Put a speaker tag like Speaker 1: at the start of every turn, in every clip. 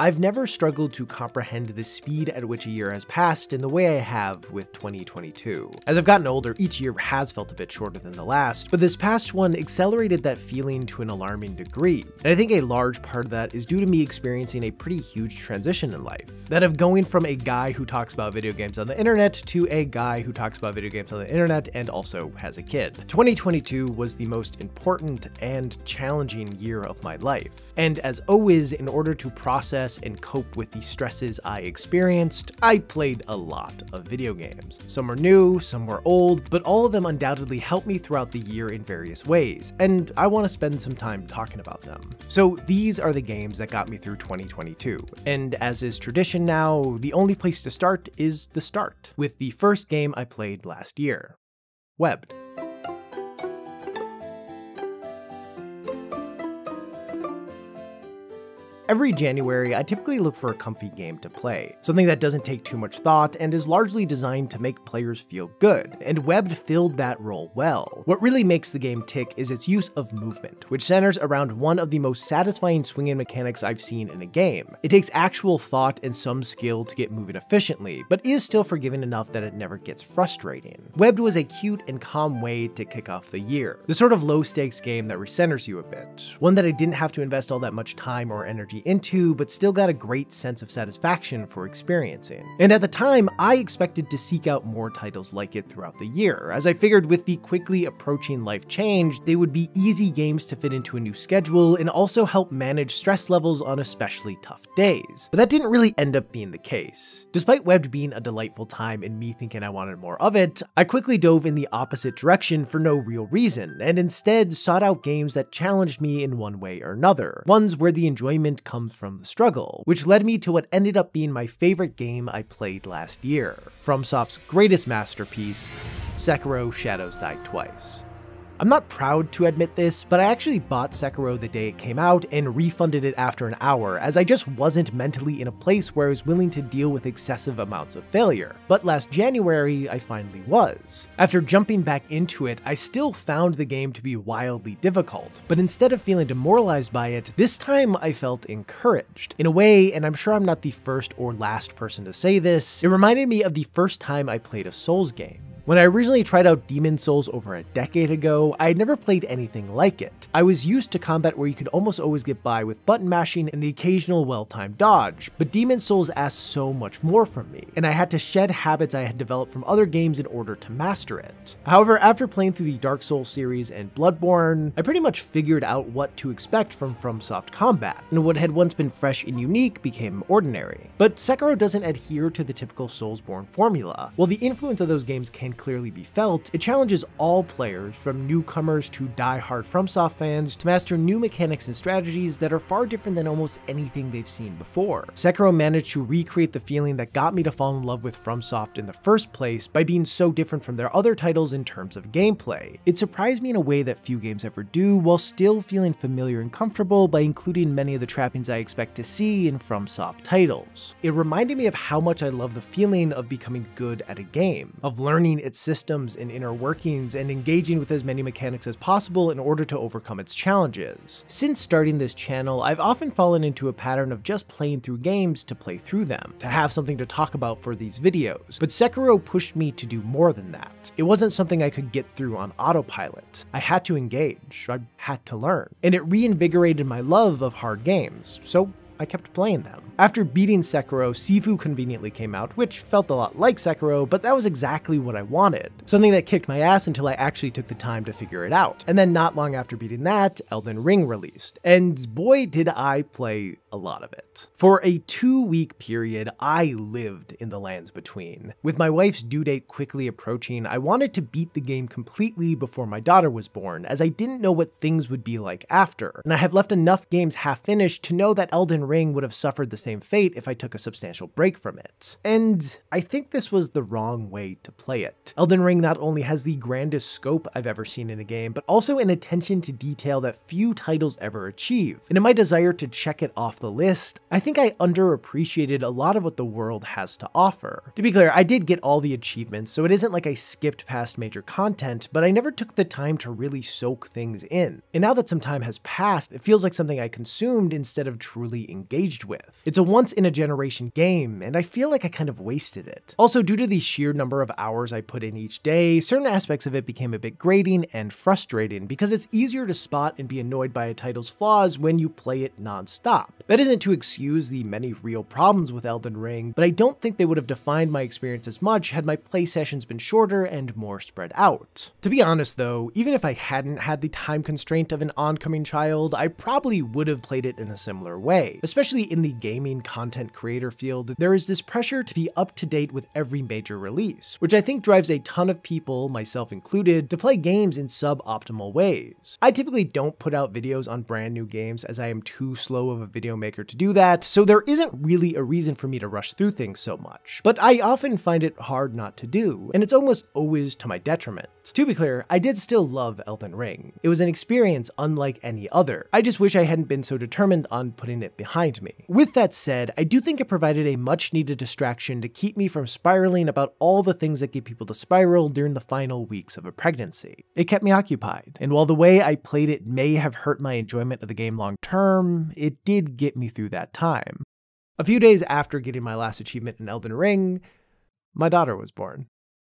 Speaker 1: I've never struggled to comprehend the speed at which a year has passed in the way I have with 2022. As I've gotten older, each year has felt a bit shorter than the last, but this past one accelerated that feeling to an alarming degree. And I think a large part of that is due to me experiencing a pretty huge transition in life. That of going from a guy who talks about video games on the internet to a guy who talks about video games on the internet and also has a kid. 2022 was the most important and challenging year of my life. And as always, in order to process and cope with the stresses I experienced, I played a lot of video games. Some were new, some were old, but all of them undoubtedly helped me throughout the year in various ways, and I want to spend some time talking about them. So these are the games that got me through 2022, and as is tradition now, the only place to start is the start, with the first game I played last year, Webbed. Every January, I typically look for a comfy game to play, something that doesn't take too much thought and is largely designed to make players feel good, and Webbed filled that role well. What really makes the game tick is its use of movement, which centers around one of the most satisfying swinging mechanics I've seen in a game. It takes actual thought and some skill to get moving efficiently, but is still forgiving enough that it never gets frustrating. Webbed was a cute and calm way to kick off the year, the sort of low stakes game that recenters you a bit, one that I didn't have to invest all that much time or energy into, but still got a great sense of satisfaction for experiencing. And at the time, I expected to seek out more titles like it throughout the year, as I figured with the quickly approaching life change, they would be easy games to fit into a new schedule and also help manage stress levels on especially tough days. But that didn't really end up being the case. Despite Webbed being a delightful time and me thinking I wanted more of it, I quickly dove in the opposite direction for no real reason, and instead sought out games that challenged me in one way or another, ones where the enjoyment comes from the struggle, which led me to what ended up being my favorite game I played last year, FromSoft's greatest masterpiece, Sekiro Shadows Die Twice. I'm not proud to admit this, but I actually bought Sekiro the day it came out and refunded it after an hour, as I just wasn't mentally in a place where I was willing to deal with excessive amounts of failure. But last January, I finally was. After jumping back into it, I still found the game to be wildly difficult, but instead of feeling demoralized by it, this time I felt encouraged. In a way, and I'm sure I'm not the first or last person to say this, it reminded me of the first time I played a Souls game. When I originally tried out Demon's Souls over a decade ago, I had never played anything like it. I was used to combat where you could almost always get by with button mashing and the occasional well-timed dodge, but Demon's Souls asked so much more from me, and I had to shed habits I had developed from other games in order to master it. However, after playing through the Dark Souls series and Bloodborne, I pretty much figured out what to expect from FromSoft combat, and what had once been fresh and unique became ordinary. But Sekiro doesn't adhere to the typical Soulsborne formula. While the influence of those games can clearly be felt, it challenges all players, from newcomers to die-hard FromSoft fans, to master new mechanics and strategies that are far different than almost anything they've seen before. Sekiro managed to recreate the feeling that got me to fall in love with FromSoft in the first place by being so different from their other titles in terms of gameplay. It surprised me in a way that few games ever do, while still feeling familiar and comfortable by including many of the trappings I expect to see in FromSoft titles. It reminded me of how much I love the feeling of becoming good at a game, of learning its systems and inner workings and engaging with as many mechanics as possible in order to overcome its challenges. Since starting this channel, I've often fallen into a pattern of just playing through games to play through them, to have something to talk about for these videos, but Sekiro pushed me to do more than that. It wasn't something I could get through on autopilot. I had to engage, I had to learn, and it reinvigorated my love of hard games, so I kept playing them. After beating Sekiro, Sifu conveniently came out, which felt a lot like Sekiro, but that was exactly what I wanted. Something that kicked my ass until I actually took the time to figure it out. And then not long after beating that, Elden Ring released. And boy did I play a lot of it. For a two week period, I lived in the lands between. With my wife's due date quickly approaching, I wanted to beat the game completely before my daughter was born, as I didn't know what things would be like after. And I have left enough games half finished to know that Elden Ring would have suffered the same fate if I took a substantial break from it. And I think this was the wrong way to play it. Elden Ring not only has the grandest scope I've ever seen in a game, but also an attention to detail that few titles ever achieve. And in my desire to check it off the list, I think I underappreciated a lot of what the world has to offer. To be clear, I did get all the achievements, so it isn't like I skipped past major content, but I never took the time to really soak things in. And now that some time has passed, it feels like something I consumed instead of truly engaged with. It's a once in a generation game, and I feel like I kind of wasted it. Also, due to the sheer number of hours I put in each day, certain aspects of it became a bit grating and frustrating because it's easier to spot and be annoyed by a title's flaws when you play it non-stop. That isn't to excuse the many real problems with Elden Ring, but I don't think they would have defined my experience as much had my play sessions been shorter and more spread out. To be honest though, even if I hadn't had the time constraint of an oncoming child, I probably would have played it in a similar way. Especially in the gaming content creator field, there is this pressure to be up to date with every major release, which I think drives a ton of people, myself included, to play games in suboptimal ways. I typically don't put out videos on brand new games as I am too slow of a video maker to do that, so there isn't really a reason for me to rush through things so much. But I often find it hard not to do, and it's almost always to my detriment. To be clear, I did still love Elden Ring. It was an experience unlike any other. I just wish I hadn't been so determined on putting it behind me. With that said, I do think it provided a much needed distraction to keep me from spiraling about all the things that get people to spiral during the final weeks of a pregnancy. It kept me occupied, and while the way I played it may have hurt my enjoyment of the game long term, it did get me through that time. A few days after getting my last achievement in Elden Ring, my daughter was born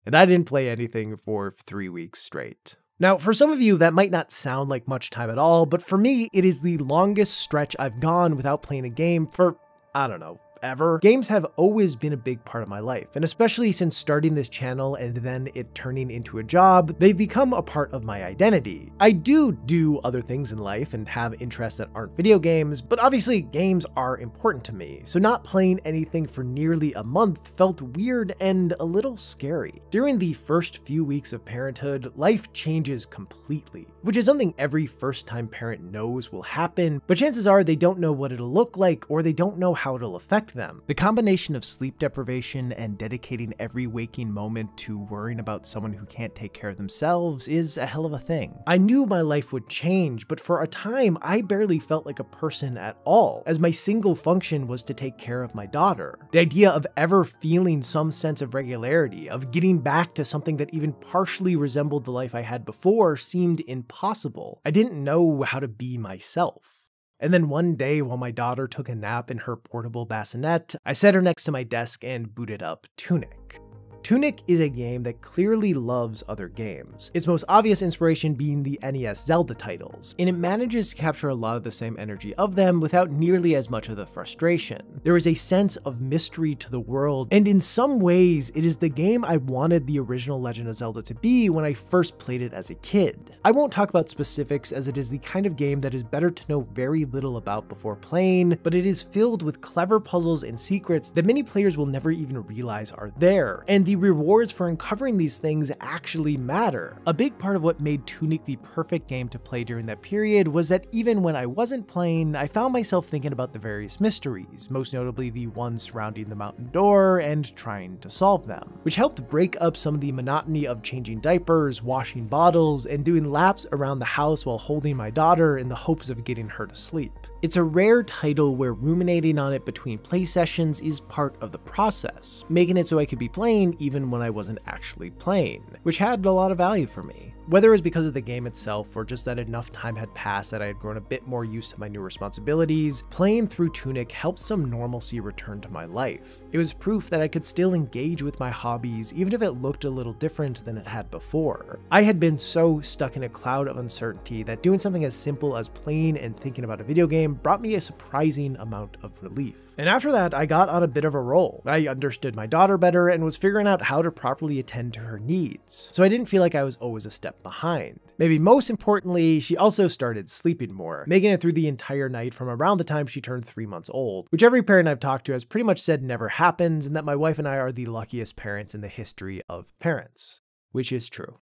Speaker 1: and I didn't play anything for three weeks straight. Now, for some of you, that might not sound like much time at all, but for me, it is the longest stretch I've gone without playing a game for, I don't know, ever. Games have always been a big part of my life, and especially since starting this channel and then it turning into a job, they've become a part of my identity. I do do other things in life and have interests that aren't video games, but obviously games are important to me, so not playing anything for nearly a month felt weird and a little scary. During the first few weeks of parenthood, life changes completely, which is something every first-time parent knows will happen, but chances are they don't know what it'll look like or they don't know how it'll affect them. The combination of sleep deprivation and dedicating every waking moment to worrying about someone who can't take care of themselves is a hell of a thing. I knew my life would change, but for a time, I barely felt like a person at all, as my single function was to take care of my daughter. The idea of ever feeling some sense of regularity, of getting back to something that even partially resembled the life I had before, seemed impossible. I didn't know how to be myself. And then one day, while my daughter took a nap in her portable bassinet, I set her next to my desk and booted up Tunic. Tunic is a game that clearly loves other games, its most obvious inspiration being the NES Zelda titles, and it manages to capture a lot of the same energy of them without nearly as much of the frustration. There is a sense of mystery to the world, and in some ways, it is the game I wanted the original Legend of Zelda to be when I first played it as a kid. I won't talk about specifics as it is the kind of game that is better to know very little about before playing, but it is filled with clever puzzles and secrets that many players will never even realize are there, and the rewards for uncovering these things actually matter. A big part of what made Tunic the perfect game to play during that period was that even when I wasn't playing, I found myself thinking about the various mysteries, most notably the ones surrounding the mountain door and trying to solve them, which helped break up some of the monotony of changing diapers, washing bottles, and doing laps around the house while holding my daughter in the hopes of getting her to sleep. It's a rare title where ruminating on it between play sessions is part of the process, making it so I could be playing even when I wasn't actually playing, which had a lot of value for me. Whether it was because of the game itself or just that enough time had passed that I had grown a bit more used to my new responsibilities, playing through Tunic helped some normalcy return to my life. It was proof that I could still engage with my hobbies even if it looked a little different than it had before. I had been so stuck in a cloud of uncertainty that doing something as simple as playing and thinking about a video game brought me a surprising amount of relief. And after that, I got on a bit of a roll. I understood my daughter better and was figuring out how to properly attend to her needs, so I didn't feel like I was always a step behind. Maybe most importantly, she also started sleeping more, making it through the entire night from around the time she turned three months old, which every parent I've talked to has pretty much said never happens, and that my wife and I are the luckiest parents in the history of parents. Which is true.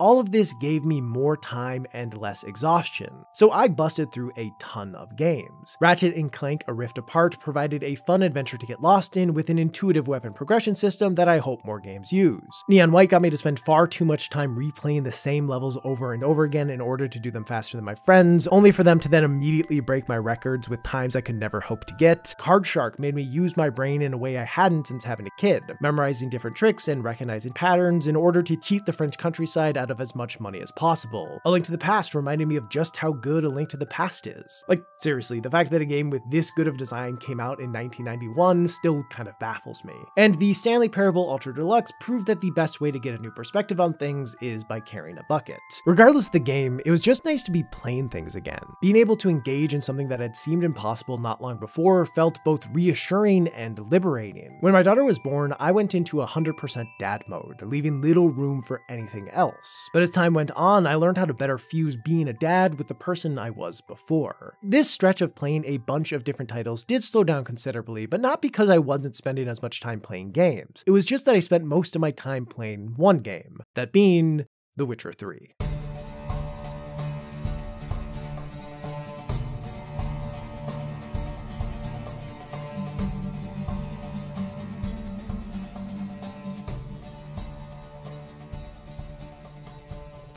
Speaker 1: All of this gave me more time and less exhaustion, so I busted through a ton of games. Ratchet and Clank A Rift Apart provided a fun adventure to get lost in with an intuitive weapon progression system that I hope more games use. Neon White got me to spend far too much time replaying the same levels over and over again in order to do them faster than my friends, only for them to then immediately break my records with times I could never hope to get. Card Shark made me use my brain in a way I hadn't since having a kid, memorizing different tricks and recognizing patterns in order to cheat the French countryside out out of as much money as possible. A Link to the Past reminded me of just how good A Link to the Past is. Like, seriously, the fact that a game with this good of design came out in 1991 still kind of baffles me. And the Stanley Parable Ultra Deluxe proved that the best way to get a new perspective on things is by carrying a bucket. Regardless of the game, it was just nice to be playing things again. Being able to engage in something that had seemed impossible not long before felt both reassuring and liberating. When my daughter was born, I went into 100% dad mode, leaving little room for anything But as time went on, I learned how to better fuse being a dad with the person I was before. This stretch of playing a bunch of different titles did slow down considerably, but not because I wasn't spending as much time playing games. It was just that I spent most of my time playing one game, that being The Witcher 3.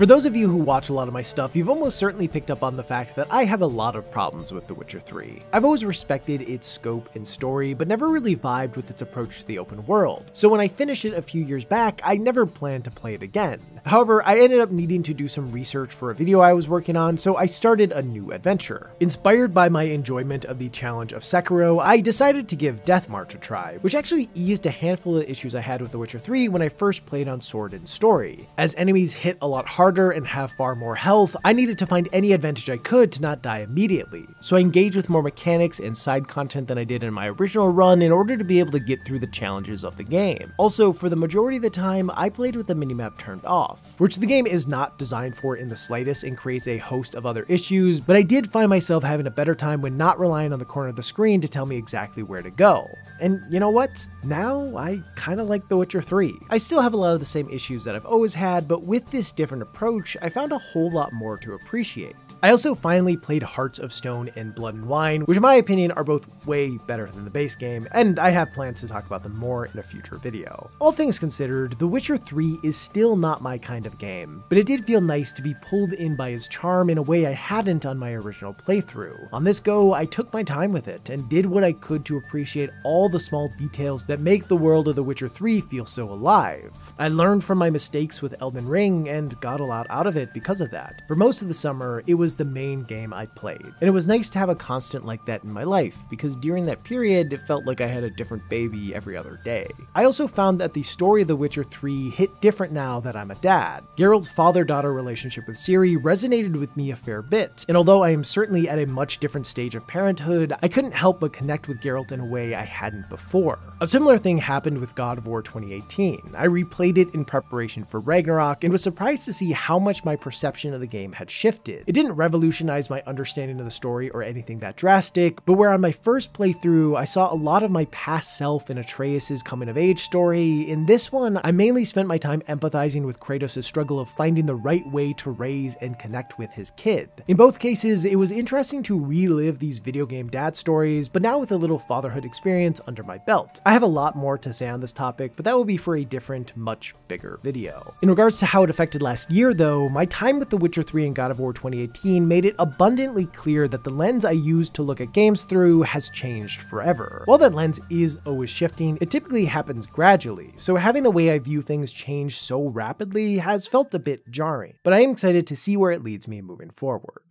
Speaker 1: For those of you who watch a lot of my stuff, you've almost certainly picked up on the fact that I have a lot of problems with The Witcher 3. I've always respected its scope and story, but never really vibed with its approach to the open world. So when I finished it a few years back, I never planned to play it again. However, I ended up needing to do some research for a video I was working on, so I started a new adventure. Inspired by my enjoyment of the challenge of Sekiro, I decided to give Deathmarch a try, which actually eased a handful of issues I had with The Witcher 3 when I first played on Sword and Story. As enemies hit a lot harder harder and have far more health, I needed to find any advantage I could to not die immediately. So I engaged with more mechanics and side content than I did in my original run in order to be able to get through the challenges of the game. Also, for the majority of the time, I played with the minimap turned off, which the game is not designed for in the slightest and creates a host of other issues, but I did find myself having a better time when not relying on the corner of the screen to tell me exactly where to go. And you know what? Now I kind of like The Witcher 3. I still have a lot of the same issues that I've always had, but with this different approach, I found a whole lot more to appreciate. I also finally played Hearts of Stone and Blood and Wine, which in my opinion are both way better than the base game, and I have plans to talk about them more in a future video. All things considered, The Witcher 3 is still not my kind of game, but it did feel nice to be pulled in by his charm in a way I hadn't on my original playthrough. On this go, I took my time with it, and did what I could to appreciate all the small details that make the world of The Witcher 3 feel so alive. I learned from my mistakes with Elden Ring, and got a lot out of it because of that. For most of the summer, it was was the main game I played. And it was nice to have a constant like that in my life, because during that period, it felt like I had a different baby every other day. I also found that the story of The Witcher 3 hit different now that I'm a dad. Geralt's father-daughter relationship with Ciri resonated with me a fair bit, and although I am certainly at a much different stage of parenthood, I couldn't help but connect with Geralt in a way I hadn't before. A similar thing happened with God of War 2018. I replayed it in preparation for Ragnarok and was surprised to see how much my perception of the game had shifted. It didn't revolutionize my understanding of the story or anything that drastic, but where on my first playthrough I saw a lot of my past self in Atreus' coming of age story, in this one I mainly spent my time empathizing with Kratos' struggle of finding the right way to raise and connect with his kid. In both cases, it was interesting to relive these video game dad stories, but now with a little fatherhood experience under my belt. I have a lot more to say on this topic, but that will be for a different, much bigger video. In regards to how it affected last year though, my time with The Witcher 3 and God of War 2018 made it abundantly clear that the lens I use to look at games through has changed forever. While that lens is always shifting, it typically happens gradually, so having the way I view things change so rapidly has felt a bit jarring, but I am excited to see where it leads me moving forward.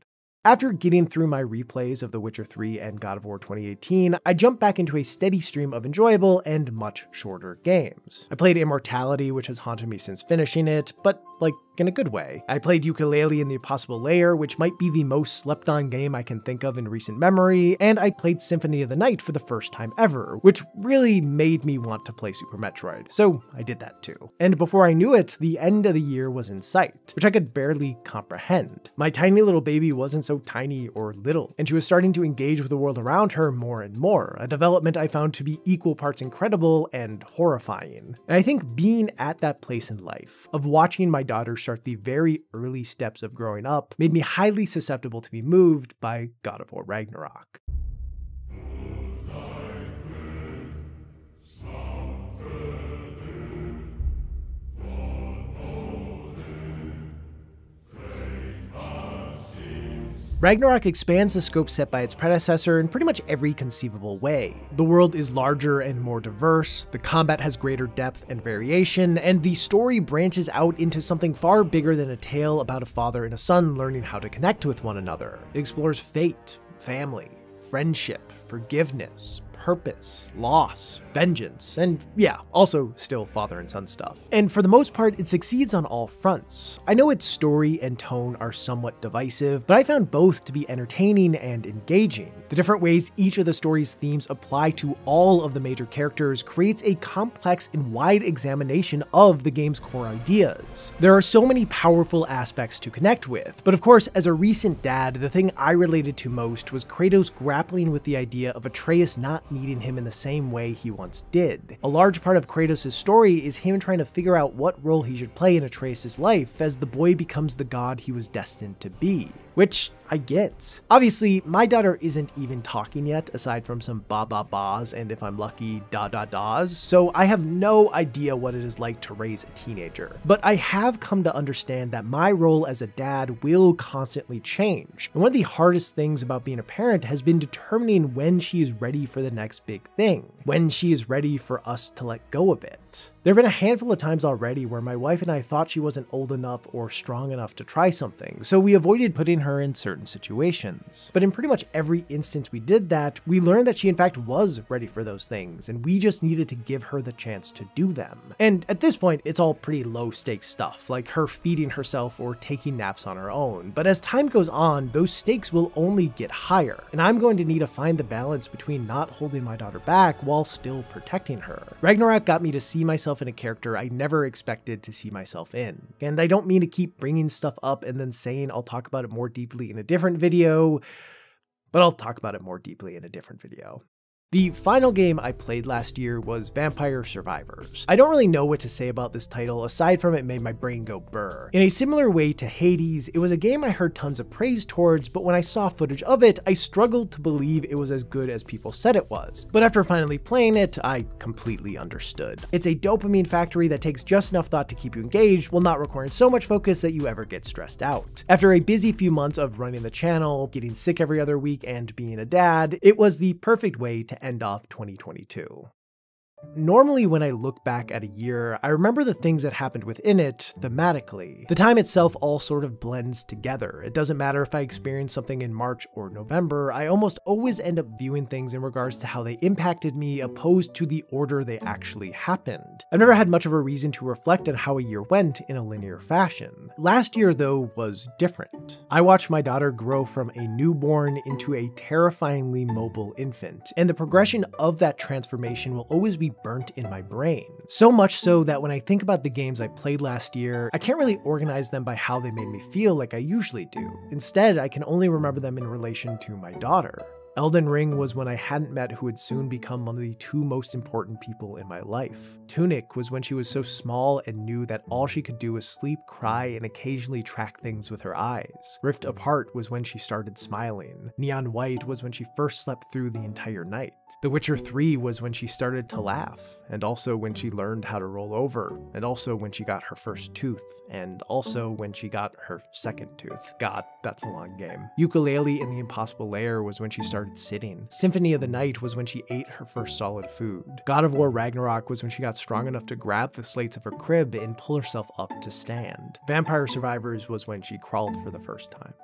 Speaker 1: After getting through my replays of The Witcher 3 and God of War 2018, I jumped back into a steady stream of enjoyable and much shorter games. I played Immortality, which has haunted me since finishing it, but like in a good way. I played Yooka-Laylee in the Impossible Lair, which might be the most slept on game I can think of in recent memory, and I played Symphony of the Night for the first time ever, which really made me want to play Super Metroid, so I did that too. And before I knew it, the end of the year was in sight, which I could barely comprehend. My tiny little baby wasn't so tiny or little, and she was starting to engage with the world around her more and more, a development I found to be equal parts incredible and horrifying. And I think being at that place in life, of watching my daughter start the very early steps of growing up made me highly susceptible to be moved by God of War Ragnarok. Ragnarok expands the scope set by its predecessor in pretty much every conceivable way. The world is larger and more diverse, the combat has greater depth and variation, and the story branches out into something far bigger than a tale about a father and a son learning how to connect with one another. It explores fate, family, friendship, forgiveness, purpose, loss, vengeance, and yeah, also still father and son stuff. And for the most part, it succeeds on all fronts. I know its story and tone are somewhat divisive, but I found both to be entertaining and engaging. The different ways each of the story's themes apply to all of the major characters creates a complex and wide examination of the game's core ideas. There are so many powerful aspects to connect with, but of course, as a recent dad, the thing I related to most was Kratos grappling with the idea of Atreus not needing him in the same way he once did. A large part of Kratos' story is him trying to figure out what role he should play in Atreus' life as the boy becomes the god he was destined to be. Which I get. Obviously, my daughter isn't even talking yet, aside from some ba ba ba's and if I'm lucky, da da da's, so I have no idea what it is like to raise a teenager. But I have come to understand that my role as a dad will constantly change. And one of the hardest things about being a parent has been determining when she is ready for the next big thing, when she is ready for us to let go of it. There have been a handful of times already where my wife and I thought she wasn't old enough or strong enough to try something, so we avoided putting her in certain situations. But in pretty much every instance we did that, we learned that she in fact was ready for those things, and we just needed to give her the chance to do them. And at this point, it's all pretty low stakes stuff, like her feeding herself or taking naps on her own. But as time goes on, those stakes will only get higher, and I'm going to need to find the balance between not holding my daughter back while still protecting her. Ragnarok got me to see myself myself in a character I never expected to see myself in. And I don't mean to keep bringing stuff up and then saying I'll talk about it more deeply in a different video, but I'll talk about it more deeply in a different video. The final game I played last year was Vampire Survivors. I don't really know what to say about this title aside from it made my brain go burr. In a similar way to Hades, it was a game I heard tons of praise towards, but when I saw footage of it, I struggled to believe it was as good as people said it was. But after finally playing it, I completely understood. It's a dopamine factory that takes just enough thought to keep you engaged while not requiring so much focus that you ever get stressed out. After a busy few months of running the channel, getting sick every other week, and being a dad, it was the perfect way to end off 2022. Normally, when I look back at a year, I remember the things that happened within it thematically. The time itself all sort of blends together. It doesn't matter if I experience something in March or November, I almost always end up viewing things in regards to how they impacted me opposed to the order they actually happened. I've never had much of a reason to reflect on how a year went in a linear fashion. Last year, though, was different. I watched my daughter grow from a newborn into a terrifyingly mobile infant, and the progression of that transformation will always be burnt in my brain. So much so that when I think about the games I played last year, I can't really organize them by how they made me feel like I usually do. Instead, I can only remember them in relation to my daughter. Elden Ring was when I hadn't met who would soon become one of the two most important people in my life. Tunic was when she was so small and knew that all she could do was sleep, cry, and occasionally track things with her eyes. Rift Apart was when she started smiling. Neon White was when she first slept through the entire night. The Witcher 3 was when she started to laugh, and also when she learned how to roll over, and also when she got her first tooth, and also when she got her second tooth. God, that's a long game. Yooka-Laylee in the Impossible Lair was when she started started sitting. Symphony of the Night was when she ate her first solid food. God of War Ragnarok was when she got strong enough to grab the slates of her crib and pull herself up to stand. Vampire Survivors was when she crawled for the first time.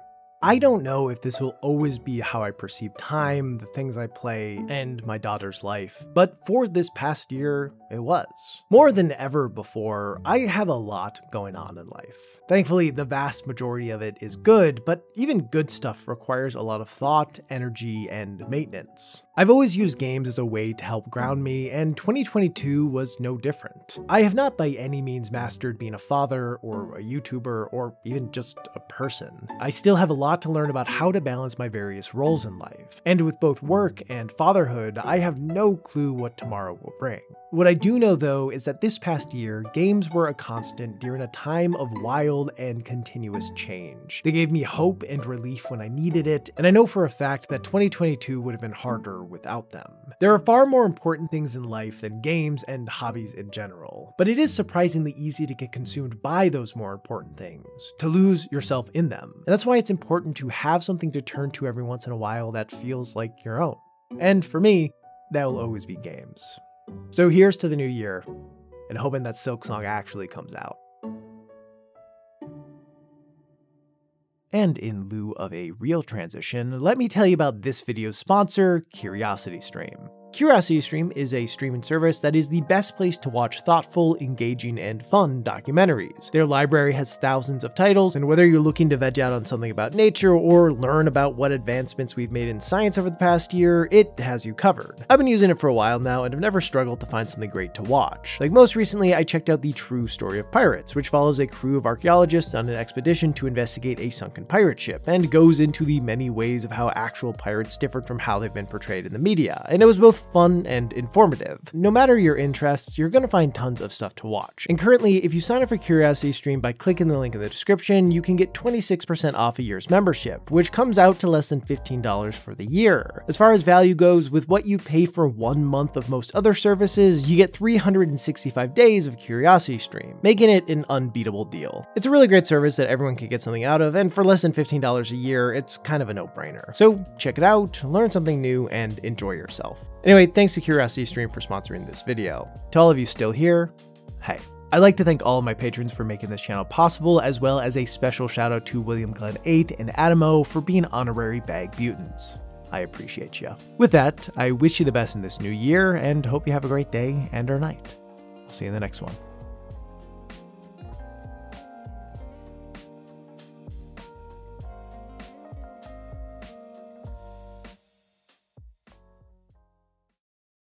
Speaker 1: I don't know if this will always be how I perceive time, the things I play, and my daughter's life, but for this past year, it was. More than ever before, I have a lot going on in life. Thankfully, the vast majority of it is good, but even good stuff requires a lot of thought, energy, and maintenance. I've always used games as a way to help ground me, and 2022 was no different. I have not by any means mastered being a father, or a YouTuber, or even just a person. I still have a lot to learn about how to balance my various roles in life, and with both work and fatherhood, I have no clue what tomorrow will bring. What I do know though is that this past year, games were a constant during a time of wild and continuous change. They gave me hope and relief when I needed it, and I know for a fact that 2022 would have been harder without them. There are far more important things in life than games and hobbies in general, but it is surprisingly easy to get consumed by those more important things, to lose yourself in them. And that's why it's important to have something to turn to every once in a while that feels like your own. And for me, that will always be games. So here's to the new year, and hoping that Silksong actually comes out. And in lieu of a real transition, let me tell you about this video's sponsor, CuriosityStream. CuriosityStream is a streaming service that is the best place to watch thoughtful, engaging, and fun documentaries. Their library has thousands of titles, and whether you're looking to veg out on something about nature or learn about what advancements we've made in science over the past year, it has you covered. I've been using it for a while now and have never struggled to find something great to watch. Like most recently, I checked out The True Story of Pirates, which follows a crew of archaeologists on an expedition to investigate a sunken pirate ship, and goes into the many ways of how actual pirates differed from how they've been portrayed in the media. And it was both fun and informative. No matter your interests, you're to find tons of stuff to watch. And currently, if you sign up for Curiosity Stream by clicking the link in the description, you can get 26% off a year's membership, which comes out to less than $15 for the year. As far as value goes, with what you pay for one month of most other services, you get 365 days of Curiosity Stream, making it an unbeatable deal. It's a really great service that everyone can get something out of, and for less than $15 a year, it's kind of a no-brainer. So check it out, learn something new, and enjoy yourself. Anyway, thanks to Curiosity Stream for sponsoring this video. To all of you still here, hey. I'd like to thank all of my patrons for making this channel possible, as well as a special shout out to William Glenn 8 and Adamo for being honorary bagbutens. I appreciate you. With that, I wish you the best in this new year and hope you have a great day and or night. I'll see you in the next one.